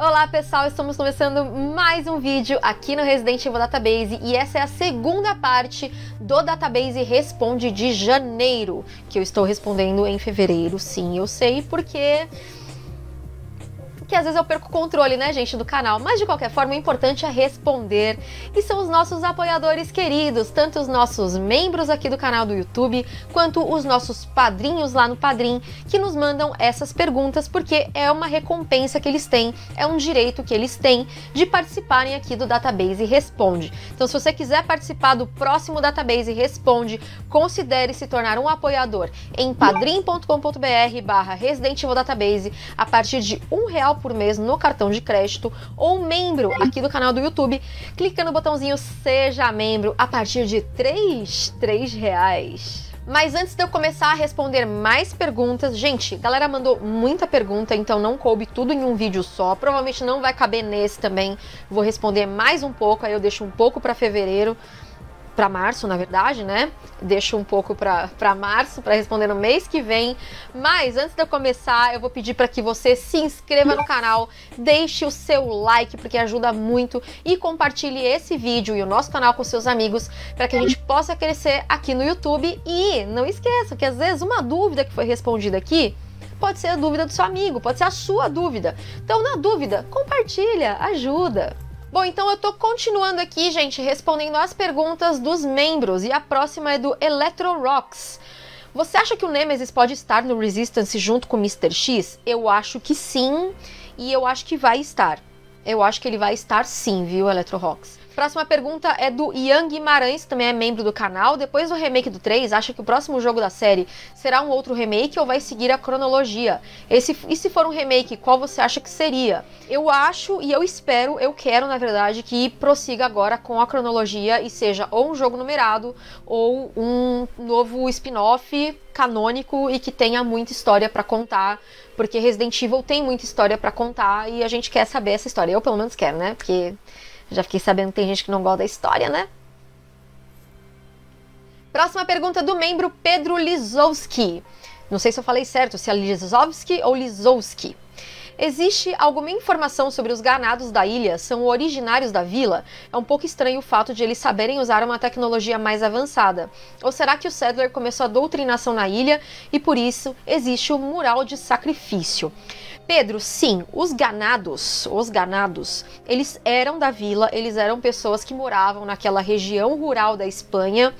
Olá pessoal, estamos começando mais um vídeo aqui no Resident Evil Database e essa é a segunda parte do Database Responde de janeiro, que eu estou respondendo em fevereiro, sim, eu sei, porque que às vezes eu perco o controle, né, gente, do canal. Mas de qualquer forma, o importante é responder. E são os nossos apoiadores queridos, tanto os nossos membros aqui do canal do YouTube, quanto os nossos padrinhos lá no Padrim, que nos mandam essas perguntas, porque é uma recompensa que eles têm, é um direito que eles têm de participarem aqui do Database Responde. Então, se você quiser participar do próximo Database Responde, considere se tornar um apoiador em padrim.com.br barra Resident Database a partir de um real por mês no cartão de crédito ou membro aqui do canal do YouTube, clica no botãozinho Seja Membro a partir de 3, 3 reais. Mas antes de eu começar a responder mais perguntas, gente, galera mandou muita pergunta, então não coube tudo em um vídeo só. Provavelmente não vai caber nesse também. Vou responder mais um pouco, aí eu deixo um pouco para fevereiro para março, na verdade, né? Deixo um pouco para março para responder no mês que vem. Mas antes de eu começar, eu vou pedir para que você se inscreva no canal, deixe o seu like porque ajuda muito e compartilhe esse vídeo e o nosso canal com seus amigos para que a gente possa crescer aqui no YouTube. E não esqueça que às vezes uma dúvida que foi respondida aqui pode ser a dúvida do seu amigo, pode ser a sua dúvida. Então, na dúvida, compartilha, ajuda. Bom, então eu tô continuando aqui, gente, respondendo as perguntas dos membros e a próxima é do Electro Rocks. Você acha que o Nemesis pode estar no Resistance junto com o Mr. X? Eu acho que sim, e eu acho que vai estar. Eu acho que ele vai estar sim, viu, Electro Rocks? Próxima pergunta é do Ian Guimarães, que também é membro do canal. Depois do remake do 3, acha que o próximo jogo da série será um outro remake ou vai seguir a cronologia? Esse, e se for um remake, qual você acha que seria? Eu acho e eu espero, eu quero, na verdade, que prossiga agora com a cronologia e seja ou um jogo numerado ou um novo spin-off canônico e que tenha muita história para contar, porque Resident Evil tem muita história para contar e a gente quer saber essa história. Eu pelo menos quero, né? Porque já fiquei sabendo que tem gente que não gosta da história, né? Próxima pergunta do membro Pedro Lizowski. Não sei se eu falei certo, se é Lizowski ou Lizowski. Existe alguma informação sobre os ganados da ilha? São originários da vila? É um pouco estranho o fato de eles saberem usar uma tecnologia mais avançada. Ou será que o Sadler começou a doutrinação na ilha e por isso existe o mural de sacrifício? Pedro, sim, os ganados, os ganados, eles eram da vila, eles eram pessoas que moravam naquela região rural da Espanha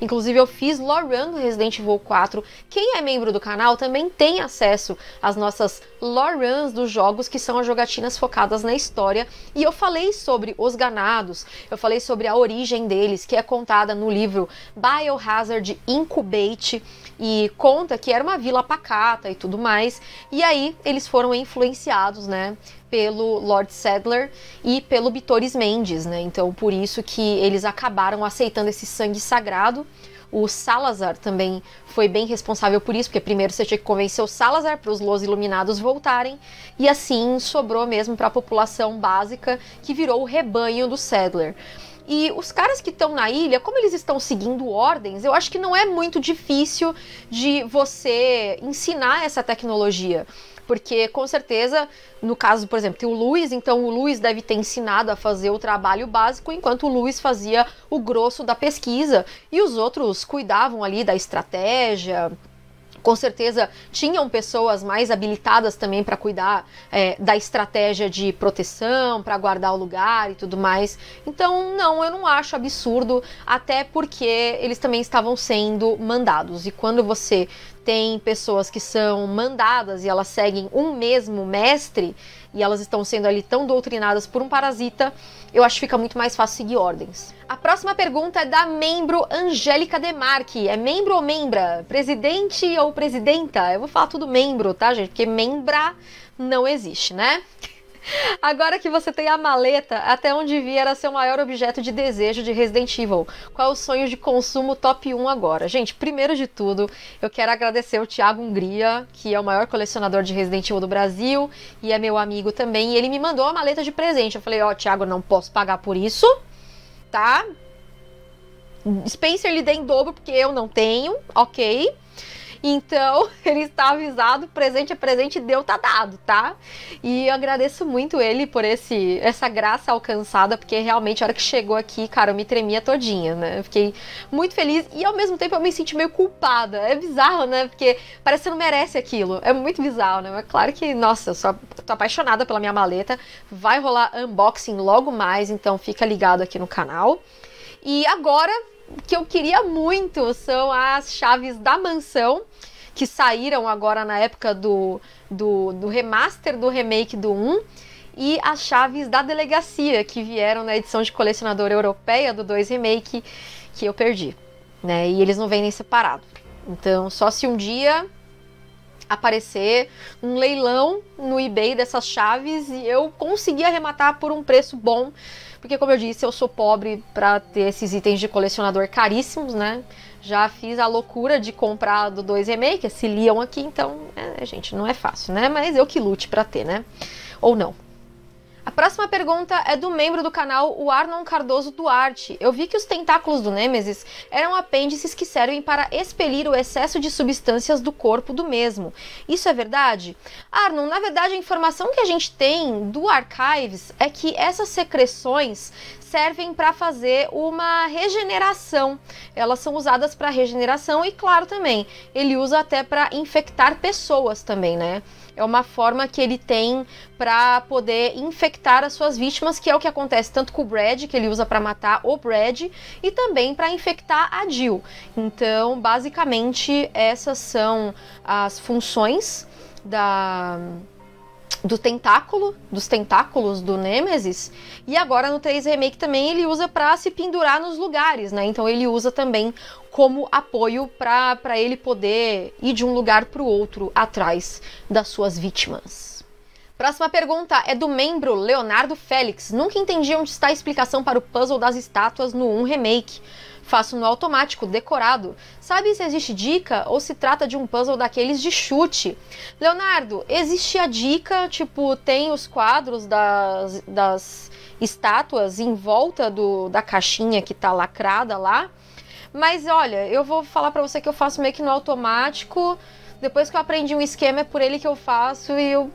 Inclusive, eu fiz lore do Resident Evil 4. Quem é membro do canal também tem acesso às nossas lore dos jogos, que são as jogatinas focadas na história. E eu falei sobre os ganados, eu falei sobre a origem deles, que é contada no livro Biohazard Incubate e conta que era uma vila pacata e tudo mais. E aí eles foram influenciados, né, pelo Lord Sadler e pelo Bitores Mendes, né? Então por isso que eles acabaram aceitando esse sangue sagrado. O Salazar também foi bem responsável por isso, porque primeiro você tinha que convencer o Salazar para os Los Iluminados voltarem, e assim sobrou mesmo para a população básica, que virou o rebanho do Sadler. E os caras que estão na ilha, como eles estão seguindo ordens, eu acho que não é muito difícil de você ensinar essa tecnologia. Porque com certeza, no caso, por exemplo, tem o Luiz, então o Luiz deve ter ensinado a fazer o trabalho básico, enquanto o Luiz fazia o grosso da pesquisa. E os outros cuidavam ali da estratégia, com certeza tinham pessoas mais habilitadas também para cuidar é, da estratégia de proteção, para guardar o lugar e tudo mais. Então, não, eu não acho absurdo, até porque eles também estavam sendo mandados. E quando você tem pessoas que são mandadas e elas seguem um mesmo mestre e elas estão sendo ali tão doutrinadas por um parasita, eu acho que fica muito mais fácil seguir ordens. A próxima pergunta é da membro Angélica Demarque. É membro ou membra? Presidente ou presidenta? Eu vou falar tudo membro, tá, gente? Porque membra não existe, né? Agora que você tem a maleta, até onde vi era seu maior objeto de desejo de Resident Evil. Qual é o sonho de consumo top 1 agora? Gente, primeiro de tudo, eu quero agradecer o Thiago Hungria, que é o maior colecionador de Resident Evil do Brasil e é meu amigo também. E ele me mandou a maleta de presente. Eu falei, ó, oh, Thiago, não posso pagar por isso, tá? Spencer lhe dê em dobro porque eu não tenho, ok? Então, ele está avisado, presente é presente, deu tá dado, tá? E eu agradeço muito ele por esse essa graça alcançada, porque realmente a hora que chegou aqui, cara, eu me tremia todinha, né? Eu fiquei muito feliz e ao mesmo tempo eu me senti meio culpada. É bizarro, né? Porque parece que você não merece aquilo. É muito bizarro, né? Mas claro que, nossa, eu só tô apaixonada pela minha maleta. Vai rolar unboxing logo mais, então fica ligado aqui no canal. E agora, que eu queria muito são as chaves da mansão, que saíram agora na época do, do, do remaster do remake do 1 e as chaves da delegacia que vieram na edição de colecionador europeia do 2 Remake que eu perdi, né? E eles não vêm nem separado. Então, só se um dia aparecer um leilão no eBay dessas chaves e eu conseguir arrematar por um preço bom, porque como eu disse, eu sou pobre para ter esses itens de colecionador caríssimos, né? Já fiz a loucura de comprar do 2 Remake, esse Leon aqui, então, é, gente, não é fácil, né? Mas eu que lute para ter, né? Ou não. A próxima pergunta é do membro do canal, o Arnon Cardoso Duarte. Eu vi que os tentáculos do Nêmesis eram apêndices que servem para expelir o excesso de substâncias do corpo do mesmo. Isso é verdade? Arnon, na verdade, a informação que a gente tem do Archives é que essas secreções servem para fazer uma regeneração. Elas são usadas para regeneração e, claro, também ele usa até para infectar pessoas também, né? É uma forma que ele tem para poder infectar as suas vítimas, que é o que acontece tanto com o Brad, que ele usa para matar o Brad, e também para infectar a Jill. Então, basicamente, essas são as funções da do tentáculo, dos tentáculos do Nemesis, e agora no 3 Remake também ele usa para se pendurar nos lugares, né? Então ele usa também como apoio para ele poder ir de um lugar para o outro atrás das suas vítimas. Próxima pergunta é do membro Leonardo Félix. Nunca entendi onde está a explicação para o puzzle das estátuas no 1 Remake. Faço no automático, decorado. Sabe se existe dica ou se trata de um puzzle daqueles de chute? Leonardo, existe a dica, tipo, tem os quadros das, das estátuas em volta do, da caixinha que tá lacrada lá. Mas olha, eu vou falar para você que eu faço meio que no automático. Depois que eu aprendi um esquema, é por ele que eu faço e eu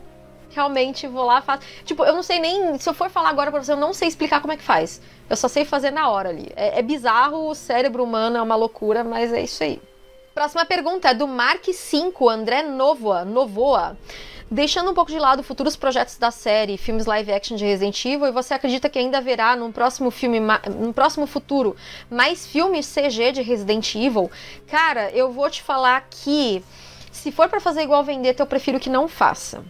realmente vou lá, faço. Tipo, eu não sei nem. Se eu for falar agora pra você, eu não sei explicar como é que faz. Eu só sei fazer na hora ali. É, é bizarro, o cérebro humano é uma loucura, mas é isso aí. Próxima pergunta é do Mark 5, André Novoa. Novoa. Deixando um pouco de lado futuros projetos da série, filmes live action de Resident Evil, e você acredita que ainda haverá num próximo filme, num próximo futuro, mais filmes CG de Resident Evil? Cara, eu vou te falar que se for para fazer igual Vendetta, eu prefiro que não faça.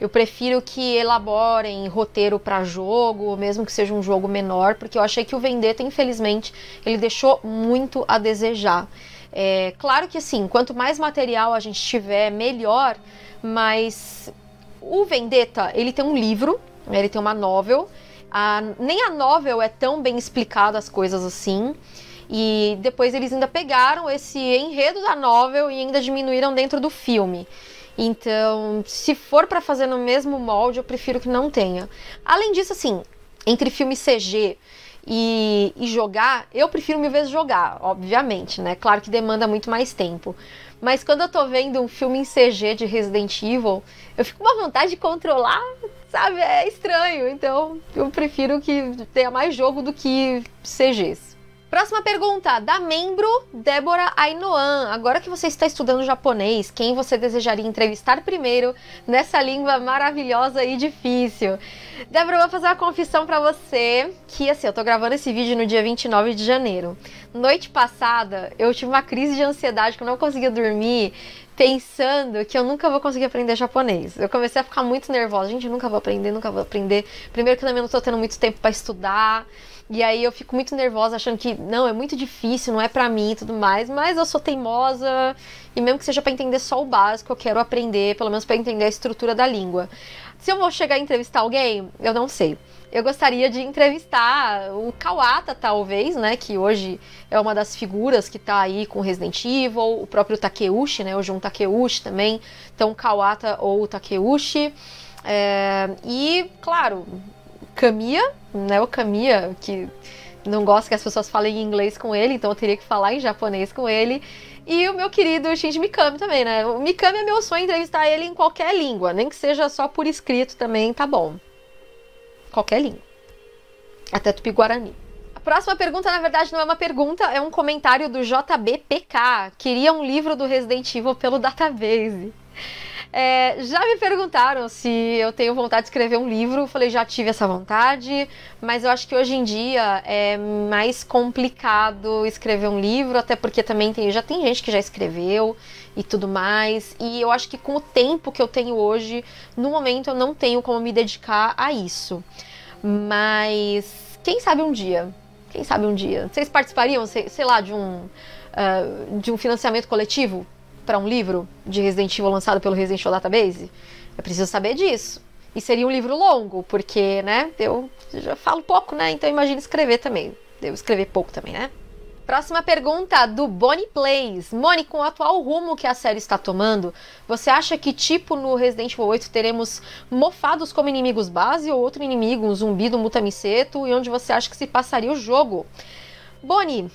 Eu prefiro que elaborem roteiro para jogo, mesmo que seja um jogo menor, porque eu achei que o Vendetta, infelizmente, ele deixou muito a desejar. É, claro que assim, quanto mais material a gente tiver, melhor, mas o Vendetta, ele tem um livro, ele tem uma novel, a, nem a novel é tão bem explicada as coisas assim. E depois eles ainda pegaram esse enredo da novel e ainda diminuíram dentro do filme. Então, se for para fazer no mesmo molde, eu prefiro que não tenha. Além disso, assim, entre filme CG e, e, jogar, eu prefiro mil vezes jogar, obviamente, né? Claro que demanda muito mais tempo. Mas quando eu tô vendo um filme em CG de Resident Evil, eu fico com uma vontade de controlar, sabe? É estranho. Então, eu prefiro que tenha mais jogo do que CGs. Próxima pergunta, da membro Débora Ainoan. Agora que você está estudando japonês, quem você desejaria entrevistar primeiro nessa língua maravilhosa e difícil? Débora, eu vou fazer uma confissão para você, que assim, eu tô gravando esse vídeo no dia 29 de janeiro. Noite passada, eu tive uma crise de ansiedade que eu não conseguia dormir, pensando que eu nunca vou conseguir aprender japonês. Eu comecei a ficar muito nervosa. Gente, eu nunca vou aprender, nunca vou aprender. Primeiro que também não tô tendo muito tempo para estudar. E aí eu fico muito nervosa achando que não, é muito difícil, não é para mim e tudo mais, mas eu sou teimosa e mesmo que seja para entender só o básico, eu quero aprender, pelo menos para entender a estrutura da língua. Se eu vou chegar a entrevistar alguém, eu não sei. Eu gostaria de entrevistar o Kawata, talvez, né, que hoje é uma das figuras que tá aí com Resident Evil, o próprio Takeuchi, né, o Jun Takeuchi também, então Kawata ou Takeuchi. É, e, claro, Camia, né? O Camia, que não gosta que as pessoas falem em inglês com ele, então eu teria que falar em japonês com ele. E o meu querido Shinji Mikami também, né? O Mikami é meu sonho entrevistar ele em qualquer língua, nem que seja só por escrito também, tá bom. Qualquer língua. Até Tupi-Guarani. A próxima pergunta, na verdade, não é uma pergunta, é um comentário do JBPK. Queria um livro do Resident Evil pelo database. É, já me perguntaram se eu tenho vontade de escrever um livro. Eu falei, já tive essa vontade, mas eu acho que hoje em dia é mais complicado escrever um livro, até porque também tem, já tem gente que já escreveu e tudo mais. E eu acho que com o tempo que eu tenho hoje, no momento eu não tenho como me dedicar a isso. Mas quem sabe um dia? Quem sabe um dia? Vocês participariam, sei, sei lá, de um, uh, de um financiamento coletivo para um livro de Resident Evil lançado pelo Resident Evil Database? Eu preciso saber disso. E seria um livro longo, porque, né, eu já falo pouco, né? Então imagina escrever também. Devo escrever pouco também, né? Próxima pergunta do Bonnie Plays. Moni, com o atual rumo que a série está tomando, você acha que, tipo no Resident Evil 8, teremos mofados como inimigos base ou outro inimigo, um zumbi do Mutamiceto, e onde você acha que se passaria o jogo? Bonnie,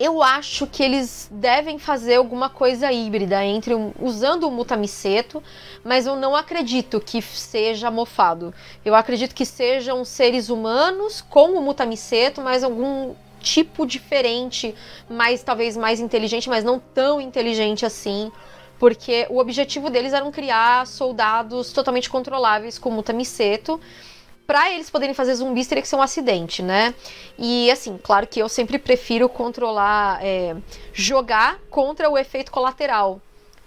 eu acho que eles devem fazer alguma coisa híbrida entre usando o mutamiceto, mas eu não acredito que seja mofado. Eu acredito que sejam seres humanos com o mutamiceto, mas algum tipo diferente, mais talvez mais inteligente, mas não tão inteligente assim porque o objetivo deles era criar soldados totalmente controláveis com mutamiceto para eles poderem fazer zumbis teria que ser um acidente, né? E assim, claro que eu sempre prefiro controlar, é, jogar contra o efeito colateral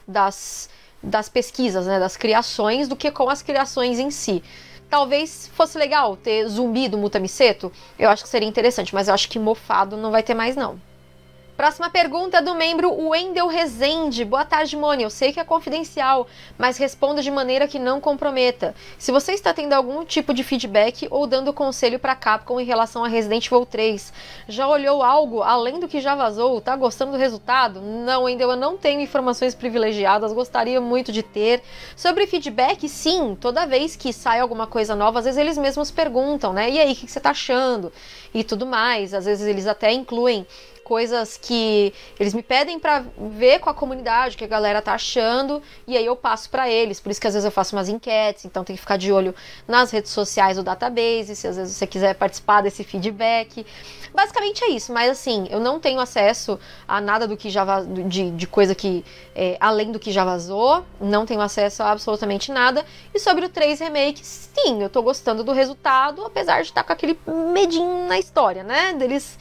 das, das pesquisas, né? Das criações, do que com as criações em si. Talvez fosse legal ter zumbi do Mutamiceto, eu acho que seria interessante, mas eu acho que mofado não vai ter mais não. Próxima pergunta do membro Wendel Rezende. Boa tarde, Moni. Eu sei que é confidencial, mas responda de maneira que não comprometa. Se você está tendo algum tipo de feedback ou dando conselho para Capcom em relação a Resident Evil 3, já olhou algo além do que já vazou? Tá gostando do resultado? Não, Wendel, eu não tenho informações privilegiadas, gostaria muito de ter. Sobre feedback, sim, toda vez que sai alguma coisa nova, às vezes eles mesmos perguntam, né? E aí, o que você tá achando? E tudo mais. Às vezes eles até incluem coisas que eles me pedem para ver com a comunidade o que a galera tá achando e aí eu passo para eles. Por isso que às vezes eu faço umas enquetes, então tem que ficar de olho nas redes sociais do database, se às vezes você quiser participar desse feedback. Basicamente é isso, mas assim, eu não tenho acesso a nada do que já de, de coisa que é, além do que já vazou, não tenho acesso a absolutamente nada. E sobre o 3 remake, sim, eu tô gostando do resultado, apesar de estar tá com aquele medinho na história, né? Deles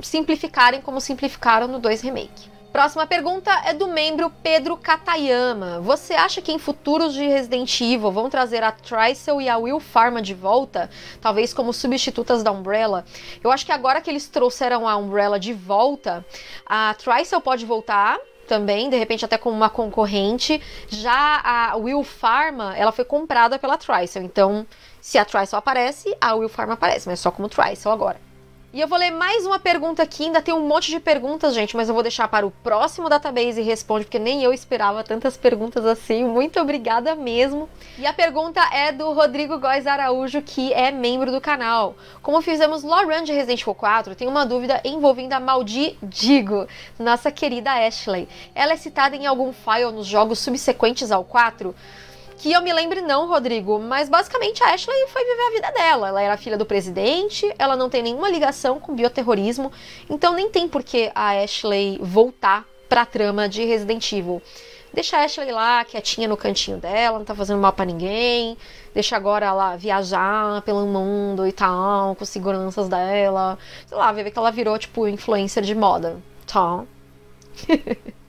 simplificarem como simplificaram no 2 Remake. Próxima pergunta é do membro Pedro Katayama. Você acha que em futuros de Resident Evil vão trazer a Tricel e a Will Pharma de volta? Talvez como substitutas da Umbrella? Eu acho que agora que eles trouxeram a Umbrella de volta, a Tricel pode voltar, também, de repente até como uma concorrente. Já a Will Pharma, ela foi comprada pela Tricel, então se a Tricel aparece, a Will Pharma aparece, mas só como Tricel agora. E eu vou ler mais uma pergunta aqui, ainda tem um monte de perguntas, gente, mas eu vou deixar para o próximo database e responde, porque nem eu esperava tantas perguntas assim. Muito obrigada mesmo. E a pergunta é do Rodrigo Góes Araújo, que é membro do canal. Como fizemos no Run de Resident Evil 4, tem uma dúvida envolvendo a Maldi Digo, nossa querida Ashley. Ela é citada em algum file nos jogos subsequentes ao 4? Que eu me lembre, não, Rodrigo, mas basicamente a Ashley foi viver a vida dela. Ela era filha do presidente, ela não tem nenhuma ligação com bioterrorismo, então nem tem por que a Ashley voltar pra trama de Resident Evil. Deixa a Ashley lá, quietinha no cantinho dela, não tá fazendo mal para ninguém. Deixa agora ela viajar pelo mundo e tal, com seguranças dela. Sei lá, ver que ela virou, tipo, influencer de moda. Tá?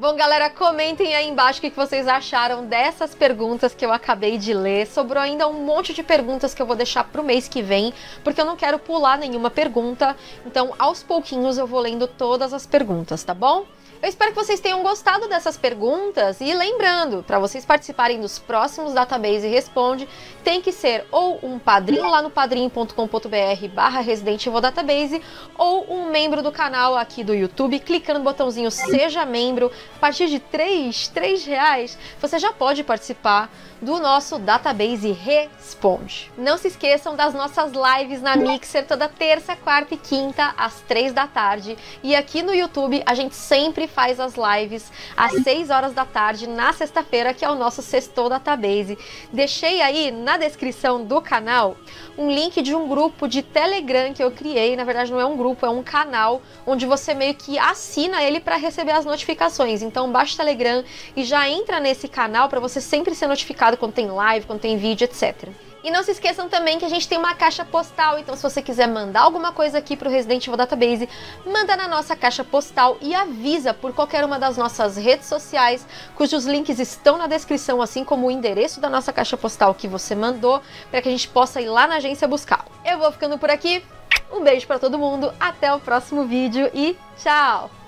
Bom, galera, comentem aí embaixo o que vocês acharam dessas perguntas que eu acabei de ler. Sobrou ainda um monte de perguntas que eu vou deixar pro mês que vem, porque eu não quero pular nenhuma pergunta. Então, aos pouquinhos eu vou lendo todas as perguntas, tá bom? Eu espero que vocês tenham gostado dessas perguntas e lembrando, para vocês participarem dos próximos Database Responde, tem que ser ou um padrinho lá no padrim.com.br barra Resident Evil Database ou um membro do canal aqui do YouTube, clicando no botãozinho Seja Membro. A partir de 3, 3 reais, você já pode participar do nosso Database Responde. Não se esqueçam das nossas lives na Mixer toda terça, quarta e quinta, às 3 da tarde. E aqui no YouTube a gente sempre faz as lives às 6 horas da tarde, na sexta-feira, que é o nosso Sextou Database. Deixei aí na descrição do canal um link de um grupo de Telegram que eu criei. Na verdade, não é um grupo, é um canal onde você meio que assina ele para receber as notificações. Então, baixa o Telegram e já entra nesse canal para você sempre ser notificado quando tem live, quando tem vídeo, etc. E não se esqueçam também que a gente tem uma caixa postal, então se você quiser mandar alguma coisa aqui para o Resident Evil Database, manda na nossa caixa postal e avisa por qualquer uma das nossas redes sociais, cujos links estão na descrição, assim como o endereço da nossa caixa postal que você mandou, para que a gente possa ir lá na agência buscar. Eu vou ficando por aqui, um beijo para todo mundo, até o próximo vídeo e tchau!